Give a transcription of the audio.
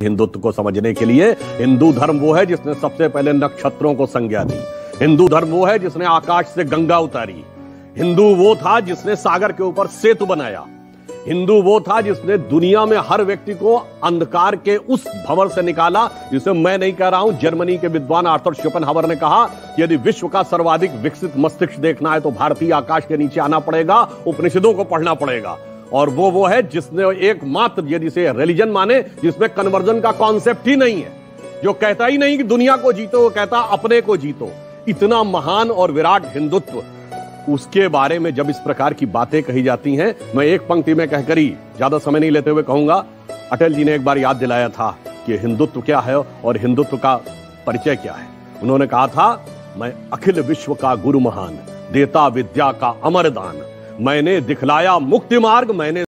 हिंदुत्व को समझने के लिए हिंदू धर्म वो है जिसने सबसे पहले नक्षत्रों को संज्ञा दी। हिंदू धर्म वो है जिसने आकाश से गंगा उतारी। हिंदू वो था जिसने सागर के ऊपर सेतु बनाया। हिंदू वो था जिसने दुनिया में हर व्यक्ति को अंधकार के उस भंवर से निकाला, जिसे मैं नहीं कह रहा हूँ। जर्मनी के विद्वान आर्थर शोपनहावर ने कहा, यदि विश्व का सर्वाधिक विकसित मस्तिष्क देखना है तो भारतीय आकाश के नीचे आना पड़ेगा, उपनिषदों को पढ़ना पड़ेगा। और वो वो है जिसने एकमात्र यदि से रिलीजन माने, जिसमें कन्वर्जन का कॉन्सेप्ट ही नहीं है। जो कहता ही नहीं कि दुनिया को जीतो, वो कहता अपने को जीतो। इतना महान और विराट हिंदुत्व, उसके बारे में जब इस प्रकार की बातें कही जाती हैं, मैं एक पंक्ति में कहकर ही ज़्यादा समय नहीं लेते हुए कहूँगा, अटल जी ने एक बार याद दिलाया था कि हिंदुत्व क्या है और हिंदुत्व का परिचय क्या है। उन्होंने कहा था, मैं अखिल विश्व का गुरु महान, देता विद्या का अमर दान मैंने दिखलाया मुक्ति मार्ग मैंने